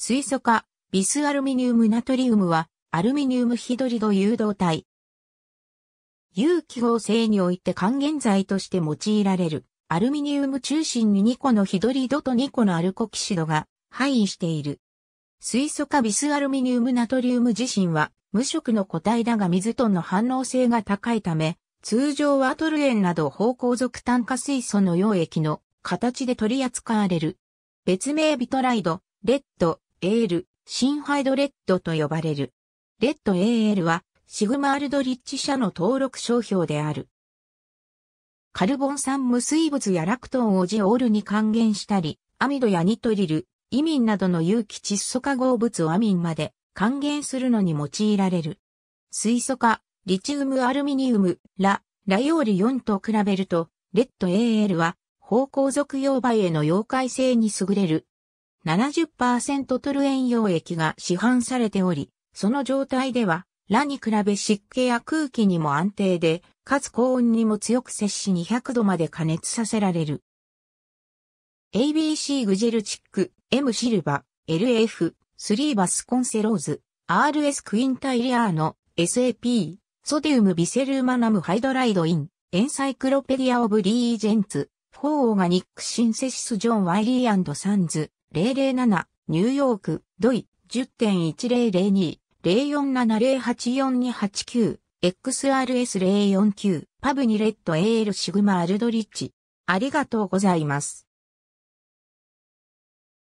水素化、ビスアルミニウムナトリウムは、アルミニウムヒドリド誘導体。有機合成において還元剤として用いられる、アルミニウム中心に2個のヒドリドと2個のアルコキシドが配位している。水素化ビスアルミニウムナトリウム自身は無色の固体だが水との反応性が高いため、通常はトルエンなど芳香属炭化水素の溶液の形で取り扱われる。別名 Vitride、Red-Al、Synhydrid と呼ばれる。レッド AL はシグマールドリッチ社の登録商標である。カルボン酸無水物やラクトンをジオールに還元したり、アミドやニトリル、イミンなどの有機窒素化合物をアミンまで還元するのに用いられる。水素化、リチウムアルミニウム、 LAH、LiAlH4と比べると、レッド AL は、芳香属溶媒への溶解性に優れる70%トルエン溶液が市販されており、その状態では、ラに比べ湿気や空気にも安定で、かつ高温にも強く接し200度まで加熱させられる。ABC グジェルチック、M シルバ、LF、スリーバスコンセローズ、RS クインタイリアーノ、SAP、ソデウムビセルマナムハイドライドイン、エンサイクロペディアオブリージェンツ、フォーオーガニックシンセシスジョン・ワイリーサンズ、007、ニューヨーク、ドイ、10.1002、0470848289、XRS049、パブニレッド AL シグマアルドリッチ。ありがとうございます。